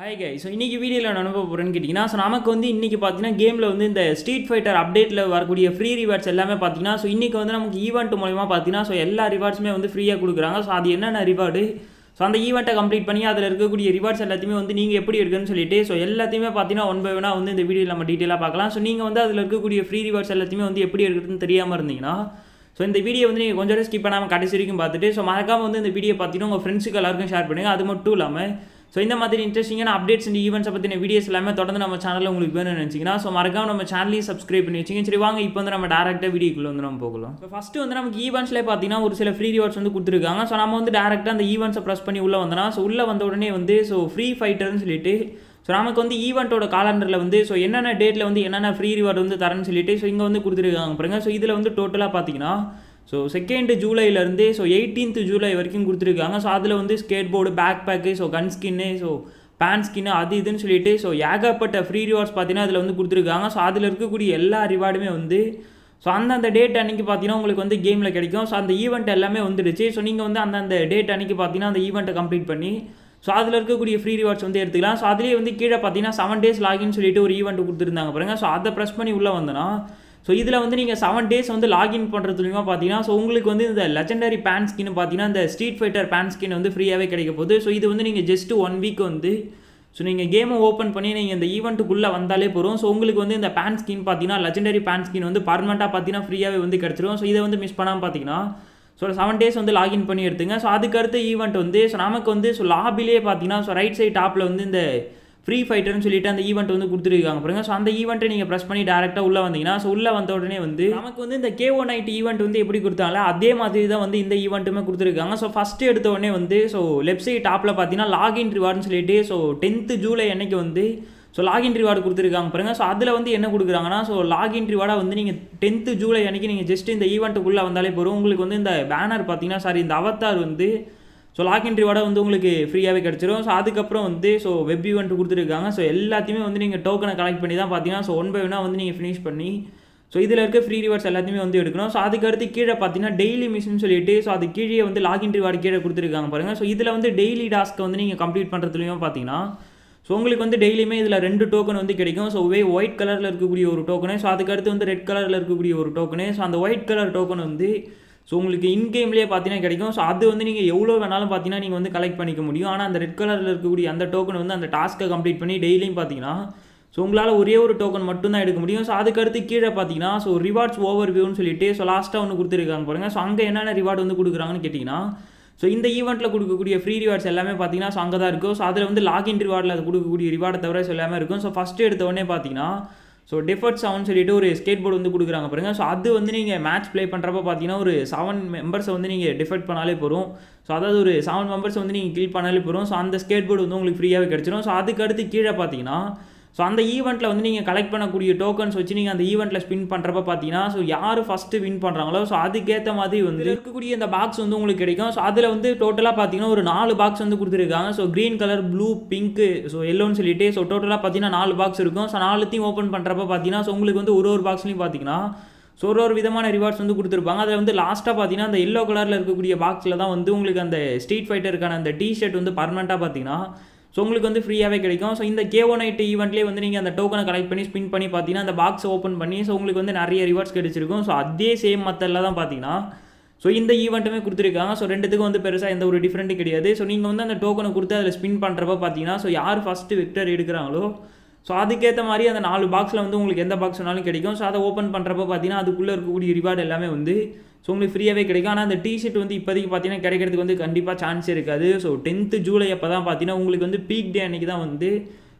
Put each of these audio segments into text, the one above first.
Hi guy so இன்றைக்கி வீடியோவில் நான் அனுப்ப போகிறேன்னு கேட்டிங்கன்னா ஸோ நமக்கு வந்து இன்றைக்கி பார்த்தீங்கன்னா கேமில் வந்து இந்த ஸ்ட்ரீட் ஃபைட்டர் அப்டேட்டில் வரக்கூடிய ஃப்ரீ ரிவார்ட்ஸ் எல்லாமே பார்த்தீங்கன்னா ஸோ இன்றைக்கி வந்து நமக்கு ஈவெண்ட் மூலயமா பார்த்தீங்கன்னா ஸோ எல்லா ரிவார்ட்ஸுமே வந்து ஃப்ரீயாக கொடுக்குறாங்க. ஸோ அது என்னென்ன ரிவார்டு ஸோ அந்த ஈவெண்ட்டை கம்ப்ளீட் பண்ணி அதில் இருக்கக்கூடிய ரிவார்ட்ஸ் எல்லாத்தையுமே வந்து நீங்கள் எப்படி எடுக்குன்னு சொல்லிட்டு ஸோ எல்லாத்தையுமே பார்த்தீங்கன்னா ஒன் பை ஒன்னாக வந்து இந்த வீடியோவில் நம்ம டீட்டெயிலாக பார்க்கலாம். ஸோ நீங்கள் வந்து அதில் இருக்கக்கூடிய ஃப்ரீ ரிவார்ட்ஸ் எல்லாத்தையுமே வந்து எப்படி எடுக்கிறதுன்னு தெரியாமல் இருந்தீங்கன்னா ஸோ இந்த வீடியோ வந்து நீங்கள் கொஞ்சம் ஸ்கிப் பண்ணாமல் கடைசி வரைக்கும் பார்த்துட்டு ஸோ மறக்காமல் வந்து இந்த வீடியோ பார்த்தீங்கன்னா உங்கள் ஃப்ரெண்ட்ஸுக்கு எல்லாருக்கும் ஷேர் பண்ணுங்கள் அது மட்டும் இல்லாமல் ஸோ இந்த மாதிரி இன்ட்ரெஸ்டிங்கான அப்டேட்ஸ் இந்த ஈவெண்ட்ஸை பற்றின வீடியோஸ் எல்லாமே தொடர்ந்து நம்ம சேனலில் உங்களுக்கு வேணும்னு நினச்சிங்கன்னா ஸோ மறக்காம நம்ம சேனலையும் சப்ஸ்கிரைப் பண்ணி வச்சிங்க சரி வாங்க இப்போ வந்து நம்ம டேரெக்டாக வீடியோக்குள்ளே வந்து நம்ம போகலாம். ஸோ ஃபஸ்ட்டு வந்து நமக்கு ஈவெண்ட்ஸ்லேயே பார்த்தீங்கன்னா ஒரு சில ஃப்ரீ ரிவார்ட்ஸ் வந்து கொடுத்துருக்காங்க. ஸோ நம்ம வந்து டேரெக்டாக அந்த ஈவெண்ட்ஸை ப்ரெஸ் பண்ணி உள்ளே வந்தோம்னா ஸோ உள்ளே வந்த உடனே வந்து ஸோ ஃப்ரீ ஃபைட்டர்னு சொல்லிட்டு ஸோ நமக்கு வந்து ஈவெண்ட்டோட காலண்டரில் வந்து ஸோ என்னென்ன டேட்டில் வந்து என்னென்ன ஃப்ரீ ரிவார்டு வந்து தரேன்னு சொல்லிட்டு ஸோ இங்கே வந்து கொடுத்துருக்காங்க பாருங்க. ஸோ இதில் வந்து டோட்டலாக பார்த்தீங்கன்னா ஸோ செகண்ட் ஜூலைலேருந்து ஸோ எயிட்டீன்த் ஜூலை வரைக்கும் கொடுத்துருக்காங்க. ஸோ அதில் வந்து skateboard backpack so gun ஸ்கின்னு ஸோ பேன் ஸ்கின்னு அது இதுன்னு சொல்லிட்டு ஸோ ஏகப்பட்ட ஃப்ரீ ரிவார்ட்ஸ் பார்த்தீங்கன்னா அதில் வந்து கொடுத்துருக்காங்க. ஸோ அதில் இருக்கக்கூடிய எல்லா ரிவார்டுமே வந்து ஸோ அந்தந்த டேட் அன்றைக்கி பார்த்தீங்கன்னா உங்களுக்கு வந்து கேமில் கிடைக்கும். ஸோ அந்த ஈவெண்ட் எல்லாமே வந்துடுச்சு. ஸோ நீங்கள் வந்து அந்தந்த டேட் அன்றைக்கி பார்த்தீங்கன்னா அந்த ஈவெண்ட்டை கம்ப்ளீட் பண்ணி ஸோ அதில் இருக்கக்கூடிய ஃப்ரீ ரிவார்ட்ஸ் வந்து எடுத்துக்கலாம். ஸோ அதுலேயே வந்து கீழே பார்த்தீங்கன்னா செவன் டேஸ் லாகின்னு சொல்லிட்டு ஒரு ஈவெண்ட் கொடுத்துருந்தாங்க பாருங்கள் ஸோ அதை ப்ரெஸ் பண்ணி உள்ளே வந்தோன்னா ஸோ இதில் வந்து நீங்கள் செவன் டேஸ் வந்து லாகின் பண்ணுறதுலையுமா பார்த்தீங்கன்னா ஸோ உங்களுக்கு வந்து இந்த லெஜண்டரி பேன் ஸ்கின் பார்த்தீங்கன்னா இந்த ஸ்ட்ரீட் ஃபைட்டர் பேன் ஸ்கின் வந்து ஃப்ரீயாகவே கிடைக்க போகுது. ஸோ இது வந்து நீங்கள் ஜஸ்ட் ஒன் வீக் வந்து ஸோ நீங்கள் கேமை ஓப்பன் பண்ணி நீங்கள் இந்த ஈவெண்ட்டுக்குள்ளே வந்தாலே போகிறோம் ஸோ உங்களுக்கு வந்து இந்த பேன் ஸ்கின் பார்த்தீங்கன்னா லெஜெண்டரி பேன் ஸ்கின் வந்து பர்மனெண்ட்டாக பார்த்தீங்கன்னா ஃப்ரீயாகவே வந்து கிடச்சிரும். ஸோ இதை வந்து மிஸ் பண்ணாமல் பார்த்தீங்கன்னா ஸோ செவன் டேஸ் வந்து லாகின் பண்ணி எடுத்துங்க. ஸோ அதுக்கடுத்த ஈவெண்ட் வந்து ஸோ நமக்கு வந்து ஸோ லாபிலே பார்த்தீங்கன்னா ஸோ ரைட் சைட் டாப்பில் வந்து இந்த ஃப்ரீ ஃபைட்டர்னு சொல்லிட்டு அந்த ஈவெண்ட் வந்து கொடுத்துருக்காங்க பாருங்க. ஸோ அந்த ஈவெண்ட்டை நீங்கள் ப்ரெஸ் பண்ணி டேரெக்டாக உள்ளே வந்தீங்கன்னா ஸோ உள்ளே வந்த உடனே வந்து நமக்கு வந்து இந்த கே ஒன் நைட் ஈவெண்ட் வந்து எப்படி கொடுத்தாங்களோ அதே மாதிரி தான் வந்து இந்த ஈவெண்ட்டுமே கொடுத்துருக்காங்க. ஸோ ஃபஸ்ட்டு எடுத்த உடனே வந்து ஸோ லெஃப்ட் சைட் டாப்பில் பார்த்தீங்கன்னா லாகின் ரிவார்டுன்னு சொல்லிட்டு ஸோ டென்த்து ஜூலை அன்னைக்கு வந்து ஸோ லாகின் ரிவார்டு கொடுத்துருக்காங்க பாருங்க. ஸோ அதில் வந்து என்ன கொடுக்குறாங்கன்னா ஸோ லாகின் ரிவார்டாக வந்து நீங்கள் டென்த்து ஜூலை அன்னைக்கு நீங்கள் ஜஸ்ட் இந்த ஈவெண்ட்டுக்குள்ளே வந்தாலே போகிறோம் உங்களுக்கு வந்து இந்த பேனர் பார்த்தீங்கன்னா சாரி இந்த அவத்தார் வந்து ஸோ லாக்இன் ரிவார்டை வந்து உங்களுக்கு ஃப்ரீயாகவே கிடச்சிரும். ஸோ அதுக்கப்புறம் வந்து ஸோ வெப் ஈவெண்ட் கொடுத்துருக்காங்க. ஸோ எல்லாத்தையுமே வந்து நீங்கள் டோக்கனை கலெக்ட் பண்ணி தான் பார்த்தீங்கன்னா ஸோ ஒன் பை ஒன்னாக வந்து நீங்கள் ஃபினிஷ் பண்ணி ஸோ இதில் இருக்க ஃப்ரீ ரிவார்ட்ஸ் எல்லாத்தையுமே வந்து எடுக்கணும். ஸோ அதுக்கடுத்து கீழே பார்த்தீங்கன்னா டெய்லி மிஷின் சொல்லிட்டு ஸோ அது கீழே வந்து லாகின் ரிவார்டு கீழே கொடுத்துருக்காங்க பாருங்கள் ஸோ இதில் வந்து டெய்லி டாஸ்க்கை வந்து நீங்கள் கம்ப்ளீட் பண்ணுறதுலையும் பார்த்தீங்கன்னா ஸோ உங்களுக்கு வந்து டெய்லியுமே இதில் ரெண்டு டோக்கன் வந்து கிடைக்கும். ஸோ வே ஒயிட் கலரில் இருக்கக்கூடிய ஒரு டோக்கனு ஸோ அதுக்கடுத்து வந்து ரெட் கலரில் இருக்கக்கூடிய ஒரு டோக்கனு ஸோ அந்த ஒயிட் கலர் டோக்கன் வந்து ஸோ உங்களுக்கு இன்கேம்லேயே பார்த்தீங்கன்னா கிடைக்கும். ஸோ அது வந்து நீங்கள் எவ்வளோ வேணாலும் பார்த்தீங்கன்னா நீங்கள் வந்து கலெக்ட் பண்ணிக்க முடியும். ஆனால் அந்த ரெட் கலரில் இருக்கக்கூடிய அந்த டோக்கன் வந்து அந்த டாஸ்க்கை கம்ப்ளீட் பண்ணி டெய்லியும் பார்த்தீங்கன்னா ஸோ உங்களால் ஒரே ஒரு டோக்கன் மட்டும்தான் எடுக்க முடியும். ஸோ அதுக்கடுத்து கீழே பார்த்தீங்கன்னா ஸோ ரிவார்ட்ஸ் ஓவர் வியூன்னு சொல்லிட்டு ஸோ லாஸ்ட்டாக ஒன்று கொடுத்துருக்காங்க பாருங்கள் ஸோ அங்கே என்னென்ன ரிவார்டு வந்து கொடுக்குறாங்கன்னு கேட்டிங்கன்னா ஸோ இந்த ஈவெண்ட்டில் கொடுக்கக்கூடிய ஃப்ரீ ரிவார்ட்ஸ் எல்லாமே பார்த்தீங்கன்னா ஸோ அங்கே தான் இருக்கும். ஸோ அதில் வந்து லாகின் ரிவார்டில் அது கொடுக்கக்கூடிய ரிவார்டை தவிர ஸோ எல்லாமே இருக்கும். ஸோ ஃபஸ்ட்டு எடுத்த உடனே பார்த்தீங்கன்னா ஸோ டிஃபர்ட் செவன் சொல்லிட்டு ஒரு ஸ்கேட் போர்டு வந்து கொடுக்குறாங்க பாருங்க. ஸோ அது வந்து நீங்கள் மேட்ச் ப்ளே பண்ணுறப்ப பார்த்தீங்கன்னா ஒரு செவன் மெம்பர்ஸை வந்து நீங்கள் டிஃபர்ட் பண்ணாலே போகிறோம் ஸோ அதாவது ஒரு செவன் மெம்பர்ஸ் வந்து நீங்கள் கில் பண்ணாலே போகிறோம் ஸோ அந்த ஸ்கேட் போர்டு வந்து உங்களுக்கு ஃப்ரீயாகவே கிடச்சிரும். ஸோ அதுக்கு அடுத்து கீழே பார்த்தீங்கன்னா ஸோ அந்த ஈவெண்ட்டில் வந்து நீங்கள் கலெக்ட் பண்ணக்கூடிய டோக்கன்ஸ் வச்சு நீங்கள் அந்த ஈவெண்ட்டில் ஸ்பின் பண்ணுறப்ப பார்த்தீங்கன்னா ஸோ யார் ஃபஸ்ட்டு வின் பண்ணுறாங்களோ ஸோ அதுக்கேற்ற மாதிரி வந்து இருக்கக்கூடிய இந்த பாக்ஸ் வந்து உங்களுக்கு கிடைக்கும். ஸோ அதில் வந்து டோட்டலாக பார்த்தீங்கன்னா ஒரு நாலு பாக்ஸ் வந்து கொடுத்துருக்காங்க. So green colour blue pink so எல்லோன்னு சொல்லிட்டு ஸோ டோட்டலாக பார்த்தீங்கன்னா நாலு பாக்ஸ் இருக்கும். ஸோ நாலுத்தையும் ஓப்பன் பண்ணுறப்ப பார்த்தீங்கன்னா ஸோ உங்களுக்கு வந்து ஒரு ஒரு பாக்ஸ்லையும் பார்த்தீங்கன்னா ஸோ ஒரு ஒரு விதமான ரிவார்ட்ஸ் வந்து கொடுத்துருப்பாங்க. அதில் வந்து லாஸ்ட்டாக பார்த்தீங்கன்னா அந்த எல்லோ கலரில் இருக்கக்கூடிய பாக்ஸில் தான் வந்து உங்களுக்கு அந்த ஸ்ட்ரீட் ஃபைட்டருக்கான அந்த டிஷர்ட் வந்து பர்மனெண்ட்டாக பார்த்தீங்கன்னா ஸோ உங்களுக்கு வந்து ஃப்ரீயாகவே கிடைக்கும். ஸோ இந்த கே ஒன் ஐட்டு ஈவெண்ட்லேயே வந்து நீங்கள் அந்த டோக்கனை கலெக்ட் பண்ணி ஸ்பின் பண்ணி பார்த்தீங்கன்னா அந்த பாக்ஸ் ஓப்பன் பண்ணி ஸோ உங்களுக்கு வந்து நிறைய ரிவார்ட்ஸ் கிடைச்சிருக்கும். ஸோ அதே சேம் மெத்தடில் தான் பார்த்தீங்கன்னா ஸோ இந்த ஈவெண்ட்டுமே கொடுத்துருக்காங்க. ஸோ ரெண்டுத்துக்கும் வந்து பெருசாக எந்த ஒரு டிஃப்ரெண்ட்டும் கிடையாது. ஸோ நீங்கள் வந்து அந்த டோக்கனை கொடுத்து அதில் ஸ்பின் பண்ணுறப்ப பார்த்தீங்கன்னா ஸோ யார் ஃபஸ்ட்டு விக்டர் எடுக்கிறாங்களோ ஸோ அதுக்கேற்ற மாதிரி அந்த நாலு பாக்ஸில் வந்து உங்களுக்கு எந்த பாக்ஸ் வேணாலும் கிடைக்கும். ஸோ அதை ஓப்பன் பண்ணுறப்ப பார்த்தீங்கன்னா அதுக்குள்ளே இருக்கக்கூடிய ரிவார்டு எல்லாமே வந்து ஸோ உங்களுக்கு ஃப்ரீயாகவே கிடைக்கும். ஆனால் அந்த டிஷர்ட் வந்து இப்போதைக்கு பார்த்தீங்கன்னா கிடைக்கிறதுக்கு வந்து கண்டிப்பாக சான்ஸ் இருக்காது. ஸோ டென்த்து ஜூலை அப்போ தான் பார்த்தீங்கன்னா உங்களுக்கு வந்து பீக் டே அன்றைக்கி தான் வந்து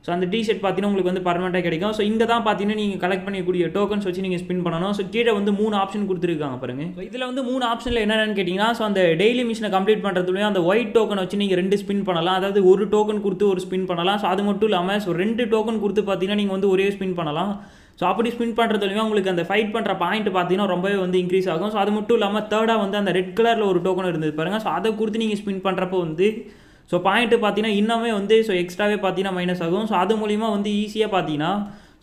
ஸோ அந்த டிஷர்ட் பார்த்தீங்கன்னா உங்களுக்கு வந்து பர்மனெண்ட்டாக கிடைக்கும். ஸோ இங்கே தான் பார்த்தீங்கன்னா நீங்கள் கலெக்ட் பண்ணக்கூடிய டோக்கன்ஸ் வச்சு நீங்கள் ஸ்பின் பண்ணணும். ஸோ கீழே வந்து மூணு ஆப்ஷன் கொடுத்துருக்காங்க பாருங்க. ஸோ இதில் வந்து மூணு ஆப்ஷனில் என்னென்னு கேட்டிங்கன்னா ஸோ அந்த டெய்லி மிஷினை கம்ப்ளீட் பண்ணுறதுலையும் அந்த ஒயிட் டோக்கன் வச்சு நீங்கள் ரெண்டு ஸ்பின் பண்ணலாம். அதாவது ஒரு டோக்கன் கொடுத்து ஒரு ஸ்பின் பண்ணலாம். ஸோ அது மட்டும் இல்லாமல் ஸோ ரெண்டு டோக்கன் கொடுத்து பார்த்தீங்கன்னா நீங்கள் வந்து ஒரே ஸ்பின் பண்ணலாம். ஸோ அப்படி ஸ்பின் பண்ணுறதுலையுமே உங்களுக்கு அந்த ஃபைட் பண்ணுற பாயிண்ட் பார்த்தீங்கன்னா ரொம்பவே வந்து இன்க்ரீஸ் ஆகும். ஸோ அது மட்டும் இல்லாமல் தேர்டாக வந்து அந்த ரெட் கலரில் ஒரு டோக்கன் இருந்தது பாருங்கள் ஸோ அதை கொடுத்து நீங்கள் ஸ்பின் பண்ணுறப்போ வந்து ஸோ பாயிண்ட்டு பார்த்தீங்கன்னா இன்னமே வந்து ஸோ எக்ஸ்ட்ராவே பார்த்தீங்கன்னா மைனஸ் ஆகும். ஸோ அது மூலிமா வந்து ஈஸியாக பார்த்தீங்கன்னா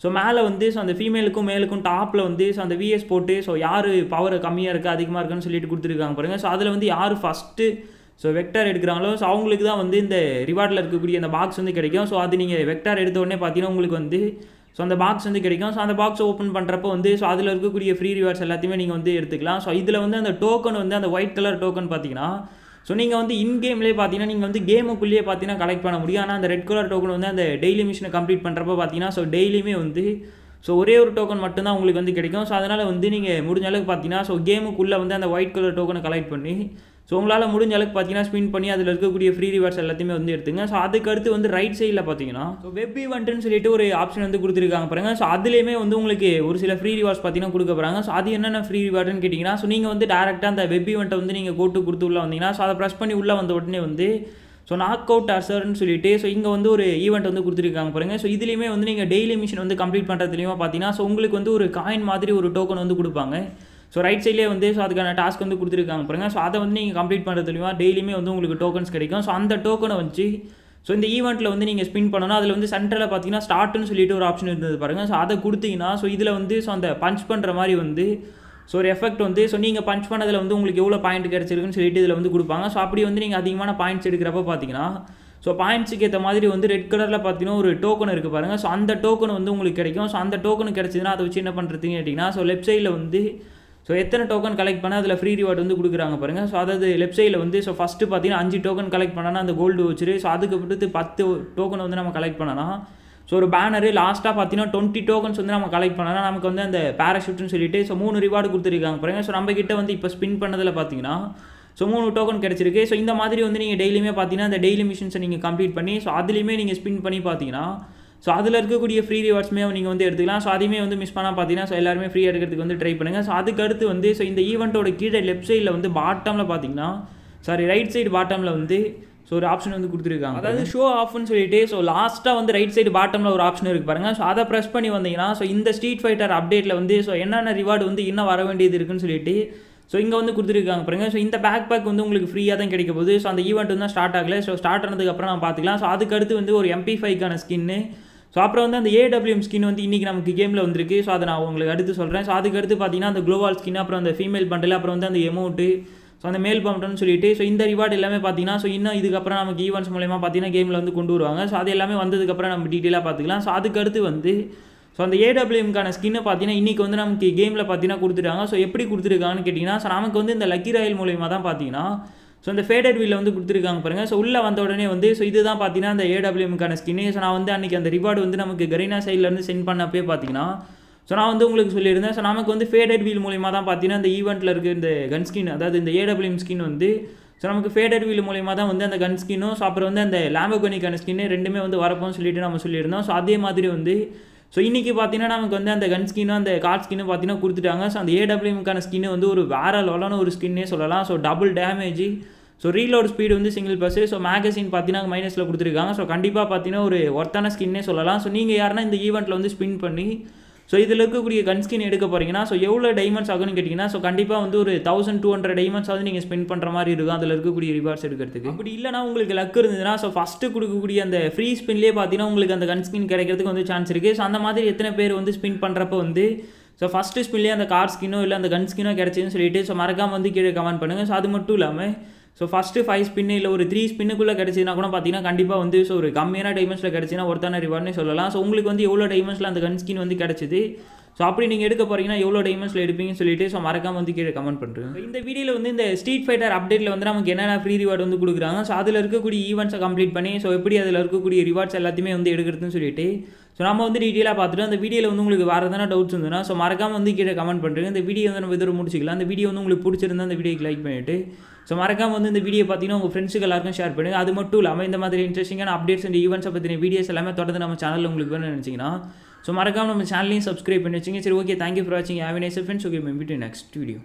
ஸோ மேலே வந்து ஸோ அந்த ஃபீமேலுக்கும் மேலுக்கும் டாப்பில் வந்து ஸோ அந்த விஎஸ் போட்டு ஸோ யார் பவர் கம்மியாக இருக்குது அதிகமாக இருக்குன்னு சொல்லிட்டு கொடுத்துருக்காங்க பாருங்கள் ஸோ அதில் வந்து யார் ஃபஸ்ட்டு ஸோ வெக்டார் எடுக்கிறாங்களோ ஸோ அவங்களுக்கு தான் வந்து இந்த ரிவார்டில் இருக்கக்கூடிய அந்த பாக்ஸ் வந்து கிடைக்கும். ஸோ அது நீங்கள் வெக்டார் எடுத்த உடனே பார்த்தீங்கன்னா உங்களுக்கு வந்து ஸோ அந்த பாக்ஸ் வந்து கிடைக்கும். ஸோ அந்த பாக்ஸ் ஓப்பன் பண்ணுறப்போ வந்து ஸோ அதில் இருக்கக்கூடிய ஃப்ரீ ரிவார்ட்ஸ் எல்லாத்தையுமே நீங்கள் வந்து எடுத்துக்கலாம். ஸோ இதில் வந்து அந்த டோக்கன் வந்து அந்த ஒயிட் கலர் டோக்கன் பார்த்தீங்கன்னா ஸோ நீங்கள் வந்து இன் கேம்லேயே பார்த்தீங்கன்னா நீங்கள் வந்து கேமுக்குள்ளேயே பார்த்தீங்கன்னா கலெக்ட் பண்ண முடியும். ஆனால் அந்த ரெட் கலர் டோக்கன் வந்து அந்த டெய்லி மிஷினை கம்ப்ளீட் பண்ணுறப்ப பார்த்தீங்கன்னா ஸோ டெய்லியுமே வந்து ஸோ ஒரே ஒரு டோக்கன் மட்டும்தான் உங்களுக்கு வந்து கிடைக்கும். ஸோ அதனால் வந்து நீங்கள் முடிஞ்ச அளவுக்கு பார்த்தீங்கன்னா ஸோ கேமுக்குள்ளே வந்து அந்த ஒயிட் கலர் டோக்கனை கலெக்ட் பண்ணி ஸோ உங்களால் முடிஞ்ச அளவுக்கு பார்த்தீங்கன்னா ஸ்பின் பண்ணி அதில் இருக்கக்கூடிய ஃப்ரீ ரிவார்ட்ஸ் எல்லாத்தையுமே வந்து எடுத்துங்க. ஸோ அதுக்கு அடுத்து வந்து ரைட் சைடில் பார்த்தீங்கன்னா ஸோ வெப் ஈவெண்ட்னு சொல்லிட்டு ஒரு ஆப்ஷன் வந்து கொடுத்துருக்காங்க பாருங்க. ஸோ அதுலேயுமே வந்து உங்களுக்கு ஒரு சில ஃப்ரீ ரிவார்ட்ஸ் பார்த்தீங்கன்னா கொடுக்க போகிறாங்க ஸோ அது என்னென்ன ஃப்ரீ ரிவார்டுன்னு கேட்டிங்கன்னா ஸோ நீங்கள் வந்து டேரெக்டாக அந்த வெப் ஈவெண்ட்டை வந்து நீங்கள் கோட்டு கொடுத்து உள்ள வந்தீங்கன்னா ஸோ அதை ப்ரெஸ் பண்ணி உள்ளே வந்த உடனே வந்து ஸோ நாக் அவுட் அசர்னு சொல்லிட்டு ஸோ இங்கே வந்து ஒரு ஈவெண்ட் வந்து கொடுத்துருக்காங்க பாருங்க. ஸோ இதுலேயுமே வந்து நீங்கள் டெய்லி மிஷின் வந்து கம்ப்ளீட் பண்ணுறதுலையுமே பார்த்தீங்கன்னா ஸோ உங்களுக்கு வந்து ஒரு காயின் மாதிரி ஒரு டோக்கன் வந்து கொடுப்பாங்க. ஸோ ரைட் சைட்லேயே வந்து ஸோ அதுக்கான டாஸ்க் வந்து கொடுத்துருக்காங்க பாருங்க. ஸோ அதை வந்து நீங்கள் கம்ப்ளீட் பண்ணுறதுலையும் டெய்லியுமே வந்து உங்களுக்கு டோக்கன்ஸ் கிடைக்கும். ஸோ அந்த டோக்கனை வச்சு ஸோ இந்த ஈவெண்ட்டில் வந்து நீங்கள் ஸ்பின் பண்ணணும் அதில் வந்து சென்டரில் பார்த்தீங்கன்னா ஸ்டார்ட்னு சொல்லிட்டு ஒரு ஆப்ஷன் இருந்தது பாருங்கள் ஸோ அதை கொடுத்தீங்கன்னா ஸோ இதில் வந்து ஸோ அந்த பஞ்ச் பண்ணுற மாதிரி வந்து ஸோ ஒரு எஃபெக்ட் வந்து ஸோ நீங்கள் பஞ்ச் பண்ணதில் வந்து உங்களுக்கு எவ்வளோ பாயிண்ட் கிடச்சிருக்குன்னு சொல்லிட்டு இதில் வந்து கொடுப்பாங்க. ஸோ அப்படி வந்து நீங்கள் அதிகமான பாயிண்ட்ஸ் எடுக்கிறப்ப பார்த்தீங்கன்னா ஸோ பாயிண்ட்ஸுக்கு ஏற்ற மாதிரி வந்து ரெட் கலரில் பார்த்தீங்கன்னா ஒரு டோக்கன் இருக்குது பாருங்கள் ஸோ அந்த டோக்கன் வந்து உங்களுக்கு கிடைக்கும். ஸோ அந்த டோக்கன் கிடச்சிதுன்னா அதை வச்சு என்ன பண்ணுறதுன்னு கேட்டிங்கன்னா ஸோ லெஃப்ட் சைடில் வந்து ஸோ எத்தனை டோக்கன் கலெக்ட் பண்ணால் அதில் ஃப்ரீ ரிவார்டு வந்து கொடுக்குறாங்க பாருங்கள் ஸோ அதாவது லெஃப்ட் சைடில் வந்து ஸோ ஃபஸ்ட்டு பார்த்தீங்கன்னா அஞ்சு டோக்கன் கலெக்ட் பண்ணனா அந்த கோல்டு வச்சுரு ஸோ அதுக்கு அடுத்து பத்து டோக்கன் வந்து நம்ம கலெக்ட் பண்ணலாம். ஸோ ஒரு பேனரு லாஸ்ட்டாக பார்த்தீங்கன்னா டுவெண்ட்டி டோக்கன்ஸ் வந்து நம்ம கலெக்ட் பண்ணனா நமக்கு வந்து அந்த பேராஷூட்னு சொல்லிட்டு ஸோ மூணு ரிவார்டு கொடுத்துருக்காங்க பாருங்கள் ஸோ நம்ம கிட்ட வந்து இப்போ ஸ்பின் பண்ணதில் பார்த்தீங்கன்னா ஸோ மூணு டோக்கன் கிடச்சிருக்கு. ஸோ இந்த மாதிரி வந்து நீங்கள் டெய்லியுமே பார்த்தீங்கன்னா அந்த டெய்லி மிஷின்ஸை நீங்கள் கம்ப்ளீட் பண்ணி ஸோ அதுலேயுமே நீங்கள் ஸ்பின் பண்ணி பார்த்தீங்கன்னா ஸோ அதில் இருக்கக்கூடிய ஃப்ரீ ரிவார்ட்ஸுமே நீங்கள் வந்து எடுத்துக்கலாம். ஸோ அதையுமே வந்து மிஸ் பண்ணால் பார்த்தீங்கன்னா ஸோ எல்லாருமே ஃப்ரீ எடுக்கிறதுக்கு வந்து ட்ரை பண்ணுங்கள் ஸோ அதுக்கு அடுத்து வந்து ஸோ இந்த ஈவெண்ட்டோட கீழே லெஃப்ட் சைடில் வந்து பாட்டமில் பார்த்தீங்கன்னா சாரி ரைட் சைடு பாட்டமில் வந்து ஸோ ஒரு ஆப்ஷன் வந்து கொடுத்துருக்காங்க அதாவது ஷோ ஆஃப்னு சொல்லிட்டு ஸோ லாஸ்ட்டாக வந்து ரைட் சைடு பாட்டமில் ஒரு ஆப்ஷன் இருக்குது பாருங்கள் ஸோ அதை ப்ரெஸ் பண்ணி வந்தீங்கன்னா ஸோ இந்த ஸ்ட்ரீட் ஃபைட்டர் அப்டேட்டில் வந்து ஸோ என்னென்ன ரிவார்டு வந்து இன்னும் வர வேண்டியது இருக்குன்னு சொல்லிட்டு ஸோ இங்கே வந்து கொடுத்துருக்காங்க பாருங்க. ஸோ இந்த பேக் பேக் வந்து உங்களுக்கு ஃப்ரீயாக தான் கிடைக்க போகுது. ஸோ அந்த ஈவெண்ட் வந்து ஸ்டார்ட் ஆகலை. ஸோ ஸ்டார்ட் ஆனதுக்கப்புறம் நான் பார்த்துக்கலாம் ஸோ அதுக்கு அடுத்து வந்து ஒரு எம்பி ஃபைவ்க்கான ஸ்கின்னு ஸோ அப்புறம் வந்து அந்த ஏடபிள்யூஎம் ஸ்கின் வந்து இன்றைக்கி நமக்கு கேமில் வந்திருக்கு. ஸோ அதை நான் உங்களுக்கு அடுத்து சொல்கிறேன் ஸோ அதுக்கடுத்து பார்த்தீங்கன்னா அந்த குளோவால் ஸ்கின் அப்புறம் அந்த ஃபீமேல் பண்டில் அப்புறம் வந்து அந்த எமௌண்ட்டு ஸோ அந்த மேல் பம்ப்னு சொல்லிட்டு ஸோ இந்த ரிவார்டு எல்லாமே பார்த்தீங்கன்னா ஸோ இன்னும் இதுக்கப்புறம் நமக்கு ஈவெண்ட்ஸ் மூலயமா பார்த்தீங்கன்னா கேமில் வந்து கொண்டு வருவாங்க. ஸோ அது எல்லாமே வந்ததுக்கப்புறம் நம்ம டீட்டெயிலாக பார்த்துக்கலாம் ஸோ அதுக்கடுத்து வந்து ஸோ அந்த ஏடபிள்யூஎம்கான ஸ்கின்னை பார்த்தீங்கன்னா இன்றைக்கி வந்து நமக்கு கேமில் பார்த்தீங்கன்னா கொடுத்துட்டாங்க. ஸோ எப்படி கொடுத்துருக்காங்கன்னு கேட்டிங்கன்னா ஸோ நமக்கு வந்து இந்த லக்கி ராயல் மூலயமா தான் பார்த்தீங்கன்னா ஸோ இந்த ஃபேடட் வீலில் வந்து கொடுத்துருக்காங்க பாருங்கள் ஸோ உள்ளே வந்த உடனே வந்து ஸோ இதுதான் பார்த்தீங்கன்னா அந்த ஏடபிள்யூஎம்க்கான ஸ்கின்னு ஸோ நான் வந்து அன்றைக்கி அந்த ரிவார்டு வந்து நமக்கு கரீனா சைட்லேருந்து சென்ட் பண்ணப்பே பார்த்தீங்கன்னா ஸோ நான் வந்து உங்களுக்கு சொல்லியிருந்தேன். ஸோ நமக்கு வந்து ஃபேடட் வீல் மூலியமாக தான் பார்த்தீங்கன்னா அந்த ஈவெண்ட்டில் இருக்க இந்த கன் ஸ்கின் அதாவது இந்த ஏடபிள்யூஎம் ஸ்கின் வந்து ஸோ நமக்கு ஃபேடட் வீல் மூலியமாக தான் வந்து அந்த கன் ஸ்கின்னும் ஸோ அப்புறம் வந்து அந்த லேம்பகோனிக்கான ஸ்கின்னு ரெண்டுமே வந்து வரப்போன்னு சொல்லிட்டு நம்ம சொல்லியிருந்தோம். ஸோ அதே மாதிரி வந்து ஸோ இன்றைக்கி பார்த்தீங்கன்னா நமக்கு வந்து அந்த கன் ஸ்கின்னு அந்த கார்ட் ஸ்கின்னு பார்த்தீங்கன்னா கொடுத்துட்டாங்க. ஸோ அந்த ஏடபிள்யூமுக்கான ஸ்கின்னு வந்து ஒரு வேற லெவலான ஒரு ஸ்கின்னே சொல்லலாம். So double damage so reload speed வந்து சிங்கிள் பஸ்ஸு ஸோ மேகசின் பார்த்தீங்கன்னா மைனஸில் கொடுத்துருக்காங்க. ஸோ கண்டிப்பாக பார்த்தீங்கன்னா ஒரு ஒர்த்தான ஸ்கின்னே சொல்லலாம். ஸோ நீங்கள் யாருன்னா இந்த ஈவெண்ட்டில் வந்து ஸ்பின் பண்ணி ஸோ இதில் இருக்கக்கூடிய கன் ஸ்கின் எடுக்க போகிறீங்கன்னா ஸோ எவ்வளோ டைமண்ட்ஸ் ஆகும்னு கேட்டிங்கன்னா ஸோ கண்டிப்பாக வந்து ஒரு தௌசண்ட் டூ ஹண்ட்ரட் டைமண்ட்ஸ் வந்து நீங்கள் ஸ்பெண்ட் பண்ணுற மாதிரி இருக்கும். அதில் இருக்கக்கூடிய ரிவார்ட்ஸ் எடுக்கிறதுக்கு. அப்படி இல்லைனா உங்களுக்கு லக் இருந்ததுன்னா ஸோ ஃபஸ்ட்டு கொடுக்கக்கூடிய அந்த ஃப்ரீ ஸ்பின்லேயே பார்த்தீங்கன்னா உங்களுக்கு அந்த கன் ஸ்கின் கிடைக்கிறதுக்கு வந்து சான்ஸ் இருக்குது ஸோ அந்த மாதிரி எத்தனை பேர் வந்து ஸ்பின் பண்ணுறப்ப வந்து ஸோ ஃபஸ்ட்டு ஸ்பின்லேயே அந்த கார் ஸ்கின்னோ இல்லை அந்த கன் ஸ்கின்னோ கிடச்சின்னு சொல்லிட்டு ஸோ மறக்காம வந்து கீழே கமெண்ட் பண்ணுங்கள் ஸோ அது மட்டும் இல்லாமல் ஸோ ஃபஸ்ட்டு ஃபைவ் ஸ்பின்னு இல்லை ஒரு த்ரீ ஸ்பின்னுக்குள்ளே கிடச்சிதுனா கூட பார்த்தீங்கன்னா கண்டிப்பாக வந்து ஸோ ஒரு கம்மியான டைமண்ட்ஸில் கிடச்சினா ஒருத்தான ரிவார்ட்னே சொல்லலாம். ஸோ உங்களுக்கு வந்து எவ்வளோ டைமண்ட்ஸில் அந்த கன் ஸ்கின் வந்து கிடச்சிது? ஸோ அப்படி நீங்கள் எடுக்க போகிறீங்கன்னா எவ்வளோ டைமண்ட்ஸில் எடுப்பீங்கன்னு சொல்லிட்டு ஸோ மறக்காம வந்து கீழே கமெண்ட் பண்ணுறேன் இந்த வீடியோவில் வந்து இந்த ஸ்ட்ரீட் ஃபைட்டர் அப்டேட்டில் வந்து நமக்கு என்னென்ன ஃப்ரீ ரிவார்டு வந்து கொடுக்குறாங்க? ஸோ அதில் இருக்கக்கூடிய ஈவெண்ட்ஸை கம்ப்ளீட் பண்ணி ஸோ எப்படி அதில் இருக்கக்கூடிய ரிவார்ட்ஸ் எல்லாத்தையுமே வந்து எடுக்கிறதுன்னு சொல்லிட்டு ஸோ நம்ம வந்து டீட்டெயிலாக பார்த்துட்டு அந்த வீடியோவில் வந்து உங்களுக்கு வேறு எதனா டவுட்ஸ் இருந்ததுன்னா ஸோ மறக்காம வந்து கீழே கமெண்ட் பண்ணுறேன் இந்த வீடியோ வந்து நம்ம இதோட முடிச்சிக்கலாம். அந்த வீடியோ வந்து உங்களுக்கு பிடிச்சிருந்தா அந்த வீடியோக்கு லைக் பண்ணிவிட்டு ஸோ மறக்காம வந்து இந்த வீடியோ பார்த்தீங்கன்னா உங்கள் ஃப்ரெண்ட்ஸுக்கு எல்லாருக்கும் ஷேர் பண்ணுங்கள் அது மட்டும் இல்லாமல் இந்த மாதிரி இன்ட்ரெஸ்டிங்கான அப்டேட்ஸ் அண்ட் ஈவெண்ட்ஸை பற்றின வீடியோஸ் எல்லாமே தொடர்ந்து நம்ம சேனலில் உங்களுக்கு வேணும்னு நினச்சிங்கன்னா ஸோ மறக்காம நம்ம சேனலையும் சப்ஸ்கிரைப் பண்ணி வச்சுங்க சரி ஓகே தேங்க்யூ ஃபார் வாட்சிங் have nice friends okay ma'am வீட்டு நெக்ஸ்ட் வீடியோ